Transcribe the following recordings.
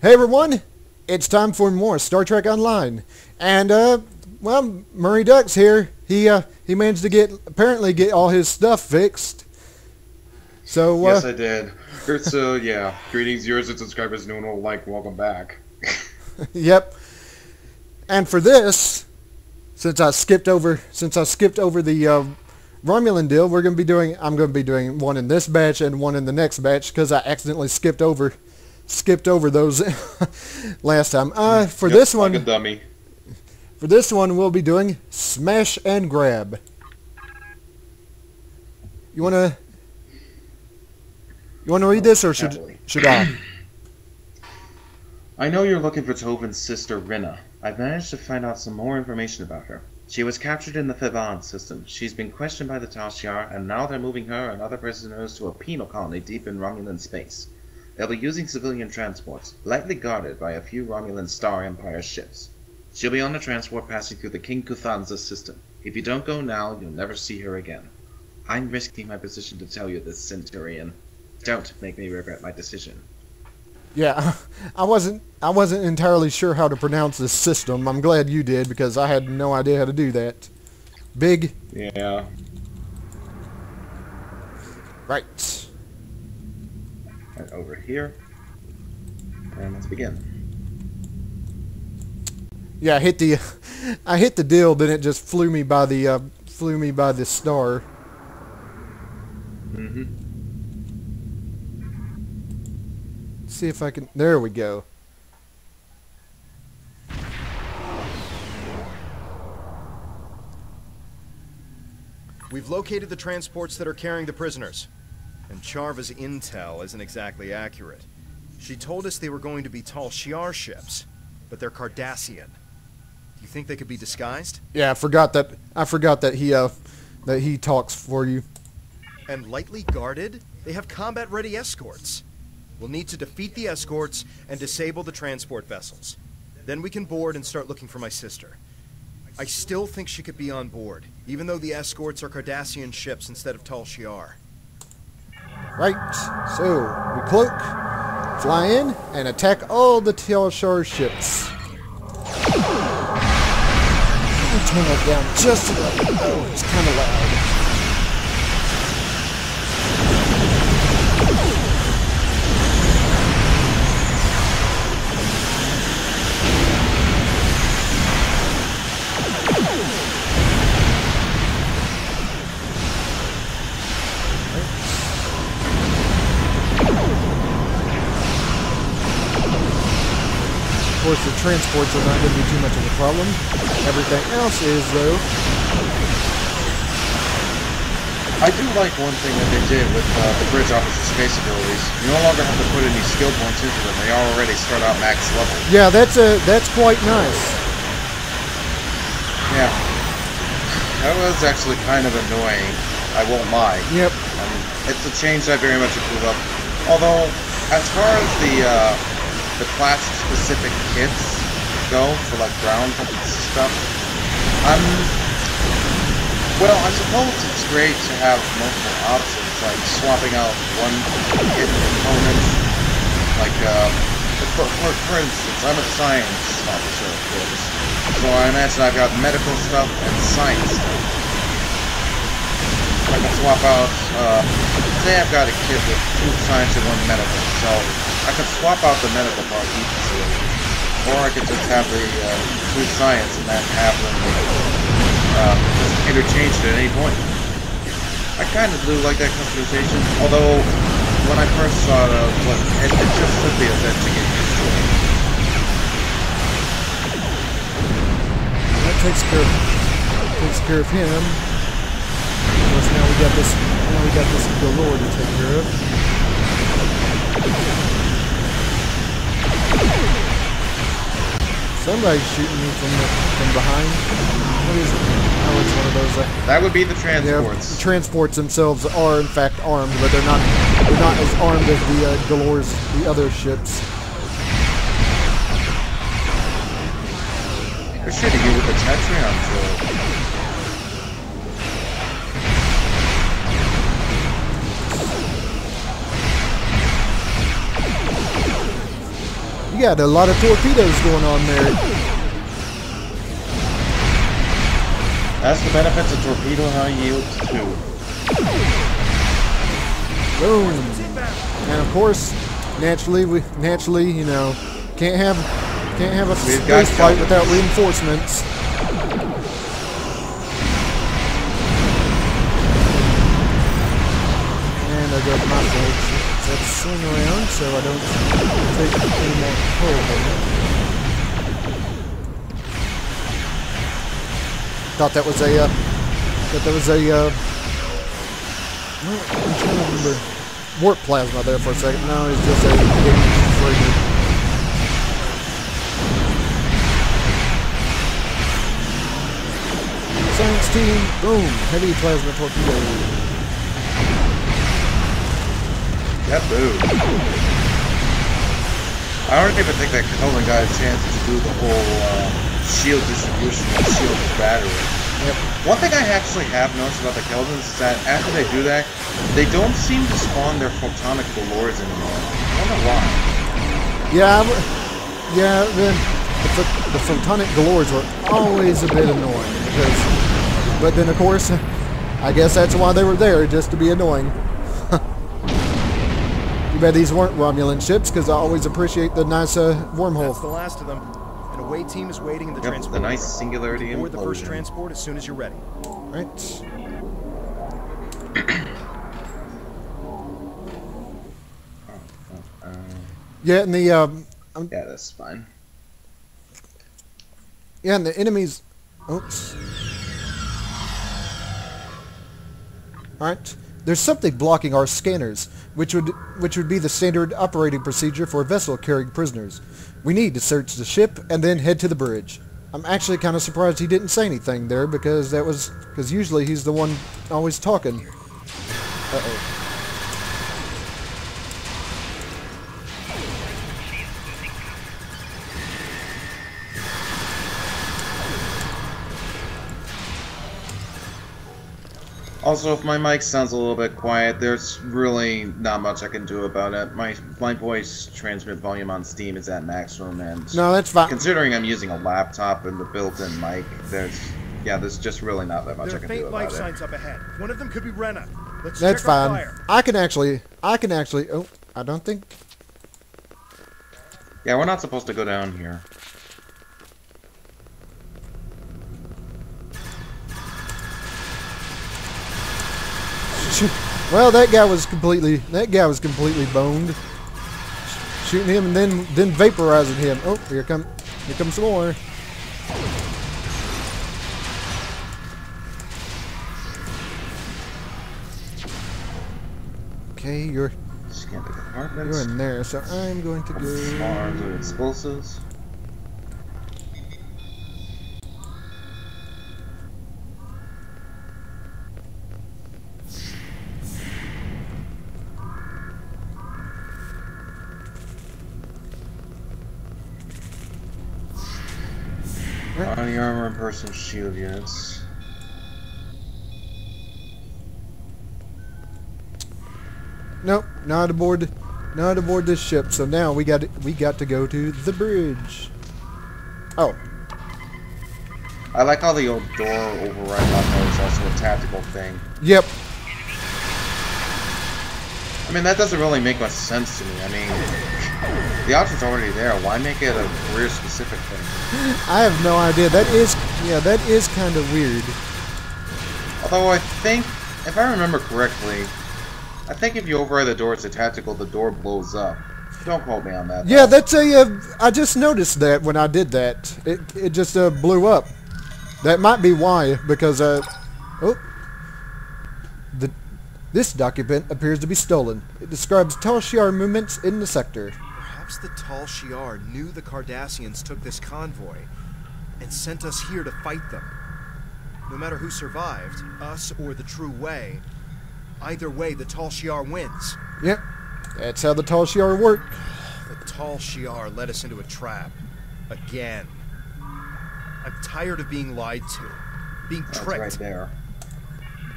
Hey everyone, it's time for more Star Trek Online, and uh, well, Murryduck's here. He uh, he managed to get apparently get all his stuff fixed. So uh, Yes, I did. So yeah, greetings, viewers and subscribers. No one will like. Welcome back. yep. And for this, since I skipped over since I skipped over the uh, Romulan deal, we're gonna be doing I'm gonna be doing one in this batch and one in the next batch because I accidentally skipped over skipped over those last time. Uh, for Yep, this one, like a dummy. For this one, we'll be doing smash and grab. You wanna you wanna read this or should should I? I know you're looking for Tovan's sister, Rinna. I've managed to find out some more information about her. She was captured in the Fivan system. She's been questioned by the Tal Shiar, and now they're moving her and other prisoners to a penal colony deep in Romulan space. They'll be using civilian transports, lightly guarded by a few Romulan Star Empire ships. She'll be on a transport passing through the King Kuthanza system. If you don't go now, you'll never see her again. I'm risking my position to tell you this, Centurion. Don't make me regret my decision. Yeah, I wasn't I wasn't entirely sure how to pronounce this system. I'm glad you did because I had no idea how to do that. Big Yeah. right. Right over here. And let's begin. Yeah, I hit the I hit the deal, then it just flew me by the uh, flew me by the star. Mm-hmm. See if I can. There we go. We've located the transports that are carrying the prisoners. And Charva's intel isn't exactly accurate. She told us they were going to be Tal Shiar ships, but they're Cardassian. Do you think they could be disguised? Yeah, I forgot that I forgot that he uh that he talks for you. And lightly guarded? They have combat-ready escorts. We'll need to defeat the escorts and disable the transport vessels. Then we can board and start looking for my sister. I still think she could be on board, even though the escorts are Cardassian ships instead of Tal Shiar. Right. So we cloak, fly in, and attack all the Tal Shiar ships. I'll turn that down just a little. Oh, it's kind of loud. Course, the transports are not going to be too much of a problem. Everything else is, though. I do like one thing that they did with uh, the bridge officer's space abilities. You no longer have to put any skill points into them. They already start out max level. Yeah, that's a that's quite nice. Yeah. That was actually kind of annoying. I won't lie. Yep. Um, it's a change I very much approve of. Although, as far as the uh, the class specific kits go for like ground stuff, I'm well. I suppose it's great to have multiple options, like swapping out one kit component. Like, uh, for, for, for instance, I'm a science officer, of course. So I imagine I've got medical stuff and science stuff. I can swap out, uh, say I've got a kit with two science and one medical, so I can swap out the medical part easily. Or I could just have the uh, two science and then have them uh, just interchanged at any point. I kind of do like that customization, although when I first saw it, like, it, it just took me a bit to get used to it. That takes care of takes care of him. Of course, now we got this now we got this Galor to take care of. Somebody's shooting me from the, from behind. What is it? Oh, it's one of those. Uh, That would be the Yeah, transports. the transports themselves are in fact armed, but they're not they're not as armed as the uh, Galors, the other ships. They're shooting you with the Tetryon You got a lot of torpedoes going on there. That's the benefits of torpedo high yield too. Boom. And of course, naturally, we naturally, you know, can't have can't have a space fight without reinforcements. Swing around so I don't take any more it. Thought that was a, uh, thought that was a, uh, I'm trying to remember. Warp plasma there for a second. No, it's just a. Science team, boom, heavy plasma torpedo. Yep, boo. I don't even think that Keldon got a chance to do the whole uh, shield distribution and shield battery. Yep. One thing I actually have noticed about the Keldons is that after they do that, they don't seem to spawn their photonic Galors anymore. I wonder why. Yeah, yeah. Then the, pho- the photonic Galors were always a bit annoying because, but then of course, I guess that's why they were there, just to be annoying. Too bad these weren't Romulan ships because I always appreciate the nice uh, That's the last of them. An away team is waiting in the Yep, transport. the nice singularity Board the first transport as soon as you're ready. Right. Yeah, and the um, um, yeah, that's fine. yeah, and the enemies. Oops. All right. There's something blocking our scanners, which would which would be the standard operating procedure for a vessel carrying prisoners. We need to search the ship and then head to the bridge. I'm actually kind of surprised he didn't say anything there because that was because usually he's the one always talking. Uh Also, if my mic sounds a little bit quiet, there's really not much I can do about it. My my voice transmit volume on Steam is at maximum, and No, that's fine. considering I'm using a laptop and the built-in mic, there's yeah, there's just really not that much There I are can do faint life about it. signs up ahead. One of them could be Rena. Let's That's check fine. fire. I can actually I can actually. Oh, I don't think Yeah, we're not supposed to go down here. Well, that guy was completely that guy was completely boned. Shooting him and then then vaporizing him. Oh, here come here comes some more. Okay, you're you're in there, so I'm going to go. arms explosives. Body armor and personal shield units. Nope, not aboard, not aboard this ship. So now we got we got to go to the bridge. Oh, I like how the old door override button is also a tactical thing. yep. I mean, that doesn't really make much sense to me. I mean, the option's already there. Why make it a career-specific thing? I have no idea. That is yeah, that is kind of weird. Although I think, if I remember correctly, I think if you override the door as a tactical, the door blows up. Don't quote me on that. Yeah, that's a. Uh, I just noticed that when I did that, it it just uh, blew up. That might be why, because uh, oh, the this document appears to be stolen. It describes Tal Shiar movements in the sector. Perhaps the Tal Shiar knew the Cardassians took this convoy and sent us here to fight them. No matter who survived, us or the True Way, either way, the Tal Shiar wins. Yep, that's how the Tal Shiar work. The Tal Shiar led us into a trap. Again. I'm tired of being lied to. Being That's tricked. right there.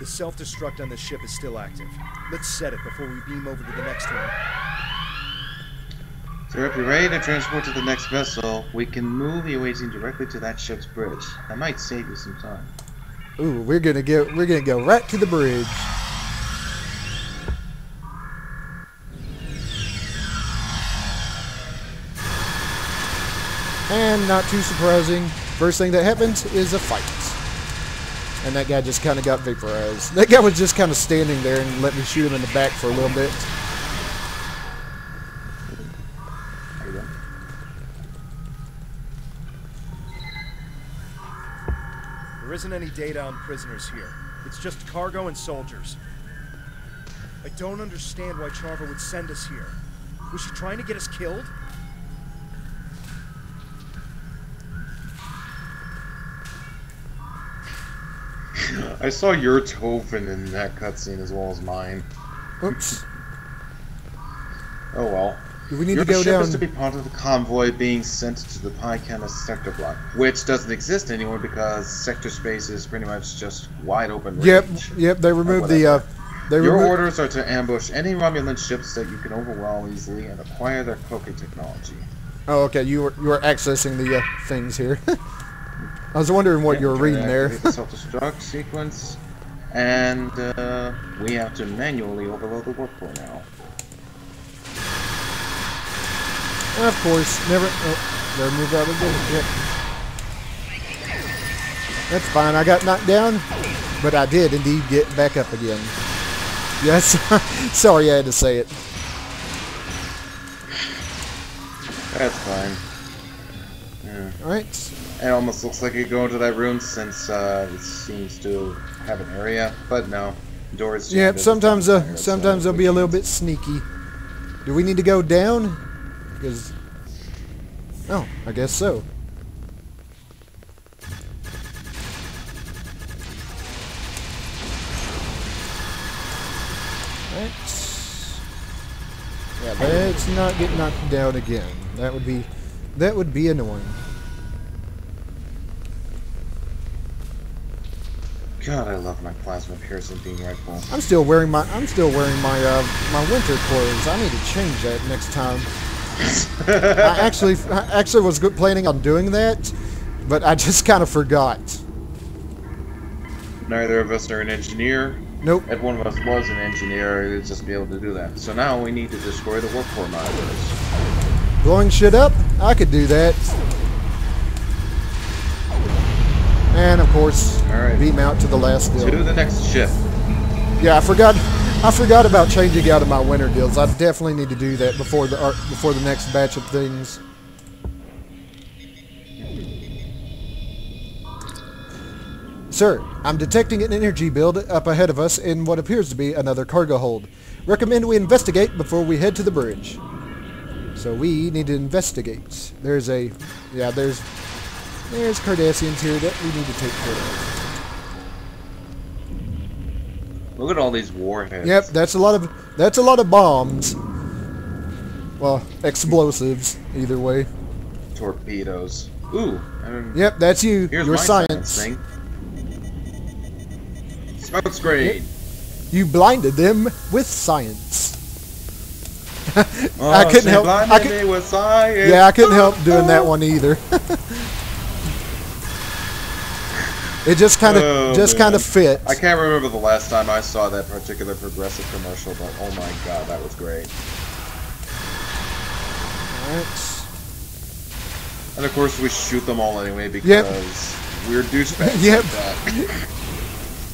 The self-destruct on the ship is still active. Let's set it before we beam over to the next one. So if you're ready to transport to the next vessel, we can move the awaiting directly to that ship's bridge. That might save you some time. Ooh, we're gonna get we're gonna go right to the bridge. And not too surprising, first thing that happens is a fight. And that guy just kind of got vaporized. That guy was just kind of standing there and let me shoot him in the back for a little bit. Isn't any data on prisoners here. It's just cargo and soldiers. I don't understand why Charva would send us here. Was she trying to get us killed? I saw your Tovan in that cutscene as well as mine. Oops. Oh well. Do we need Your to go ship down? is to be part of the convoy being sent to the Pycanis sector block, which doesn't exist anymore because sector space is pretty much just wide open Yep, range. yep. They removed the. Uh, they Your removed. orders are to ambush any Romulan ships that you can overwhelm easily and acquire their cloaking technology. Oh, okay. You were you were accessing the uh, things here. I was wondering what you were reading there. the self-destruct sequence, and uh, we have to manually overload the warp core now. Of course, never. Oh, they're moved out of the. Yep. That's fine. I got knocked down, but I did indeed get back up again. Yes. Sorry, I had to say it. That's fine. Yeah. All right. It almost looks like you go into that room since uh, it seems to have an area, but no. Doors. Yep. Sometimes uh, sometimes they'll be a little bit sneaky. Do we need to go down? Because. Oh, I guess so. Let's. Yeah, let's not get knocked down again. That would be, that would be annoying. God, I love my plasma piercing beam rifle. I'm still wearing my, I'm still wearing my, uh, my winter clothes. I need to change that next time. I actually, I actually was good planning on doing that, but I just kind of forgot. Neither of us are an engineer. Nope. If one of us was an engineer, we'd just be able to do that. So now we need to destroy the warp core monitors. Blowing shit up? I could do that. And of course, Alright. beam out to the last To the next ship. Yeah, I forgot. I forgot about changing out of my winter deals. I definitely need to do that before the ar- before the next batch of things. Sir, I'm detecting an energy build up ahead of us in what appears to be another cargo hold. Recommend we investigate before we head to the bridge. So we need to investigate. There's a, yeah, there's, there's Cardassians here that we need to take care of. Look at all these warheads. Yep, that's a lot of that's a lot of bombs. Well, explosives, either way. Torpedoes. Ooh. Um, Yep, that's you. Here's Your my science. thing. Smoke screen. You blinded them with science. Oh, I couldn't help. I could, with science. yeah, I couldn't help doing that one either. it just kind of Oh, just kind of fit. I can't remember the last time I saw that particular progressive commercial, but oh my god, that was great. Alright. And of course, we shoot them all anyway because Yep. we're douchebags Yep. like that.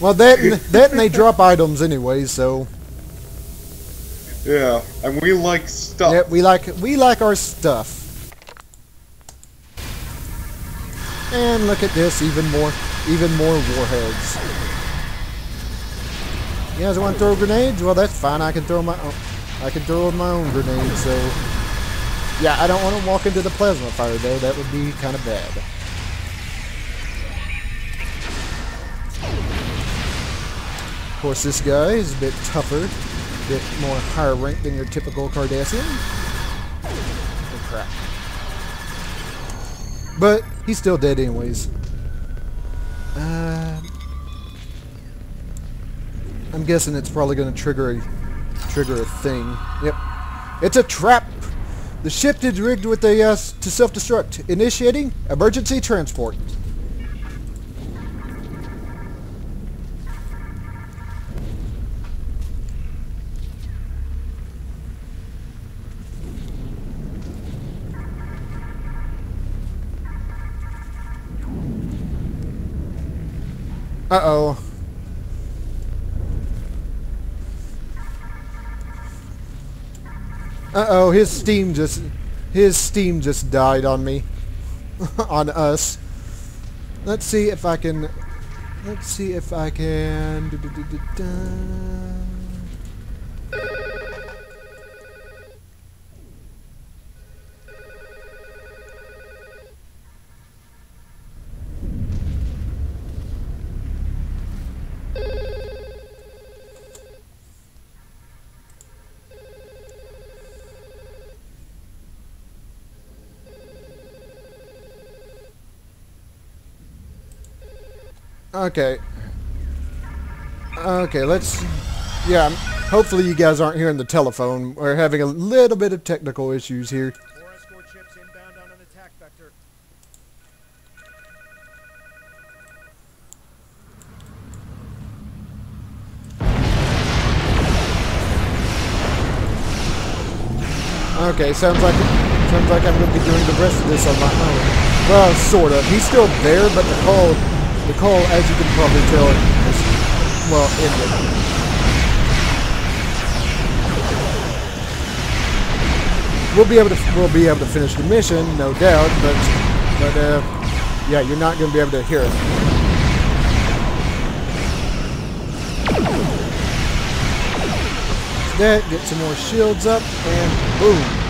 Well, that and, that and they drop items anyway, so yeah, and we like stuff. yep, we like we like our stuff. And look at this, even more even more warheads. You guys want to throw grenades? Well, that's fine. I can throw my own, I can throw my own grenades. So yeah, I don't want to walk into the plasma fire though. That would be kind of bad. Of course, this guy is a bit tougher, a bit more higher rank than your typical Cardassian. Oh crap! But he's still dead anyways. Uh, I'm guessing it's probably going to trigger a trigger a thing. Yep, it's a trap. The ship is rigged with a uh, to self-destruct. Initiating emergency transport. Uh-oh. Uh-oh, his steam just his steam just died on me. on us. Let's see if I can let's see if I can Okay. Okay, let's... Yeah, hopefully you guys aren't hearing the telephone. We're having a little bit of technical issues here. Okay, sounds like sounds like I'm going to be doing the rest of this on my own. Well, sort of. He's still there, but the call, the call, as you can probably tell, is well ended. We'll be able to we'll be able to finish the mission, no doubt, but but uh, yeah, you're not going to be able to hear it. That get some more shields up, and boom.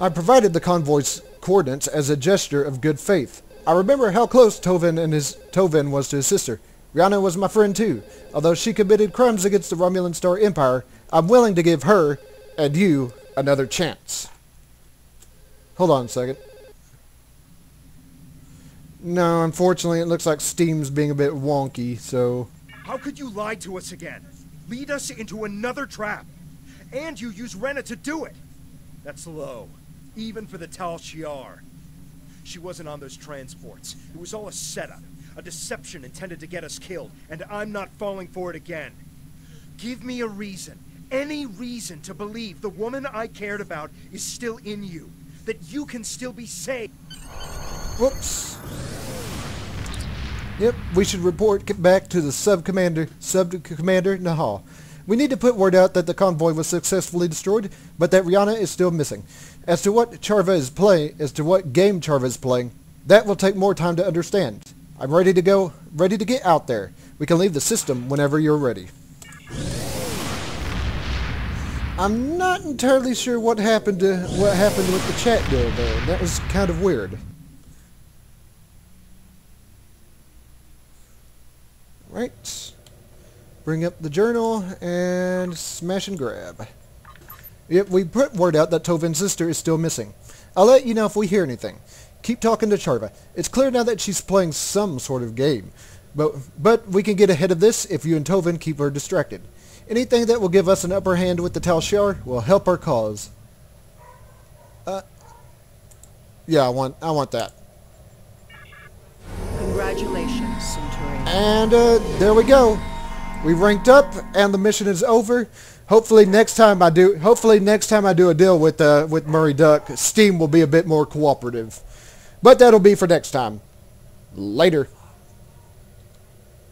I provided the convoy's coordinates as a gesture of good faith. I remember how close Tovan and his Tovan was to his sister. Rhianna was my friend too. Although she committed crimes against the Romulan Star Empire, I'm willing to give her and you another chance. Hold on a second. No, unfortunately, it looks like Steam's being a bit wonky, so... How could you lie to us again? Lead us into another trap. And you use Rena to do it. That's low. Even for the Tal Shiar. She wasn't on those transports. It was all a setup. A deception intended to get us killed. And I'm not falling for it again. Give me a reason. Any reason to believe the woman I cared about is still in you. That you can still be saved. Whoops. Yep, we should report back to the sub-commander, sub-commander Nahal. We need to put word out that the convoy was successfully destroyed, but that Rhianna is still missing. As to what Charva is playing, as to what game Charva is playing, that will take more time to understand. I'm ready to go, ready to get out there. We can leave the system whenever you're ready. I'm not entirely sure what happened to what happened with the chat deal there. That was kind of weird. Right. Bring up the journal and smash and grab. Yep, we put word out that Tovan's sister is still missing. I'll let you know if we hear anything. Keep talking to Charva. It's clear now that she's playing some sort of game. But, but we can get ahead of this if you and Tovin keep her distracted. Anything that will give us an upper hand with the Tal Shiar will help our cause. Uh, yeah, I want, I want that. Congratulations, Centurion. And uh, there we go. We ranked up, and the mission is over. Hopefully next time I do, hopefully next time I do a deal with uh, with Murryduck, Steam will be a bit more cooperative. But that'll be for next time. Later.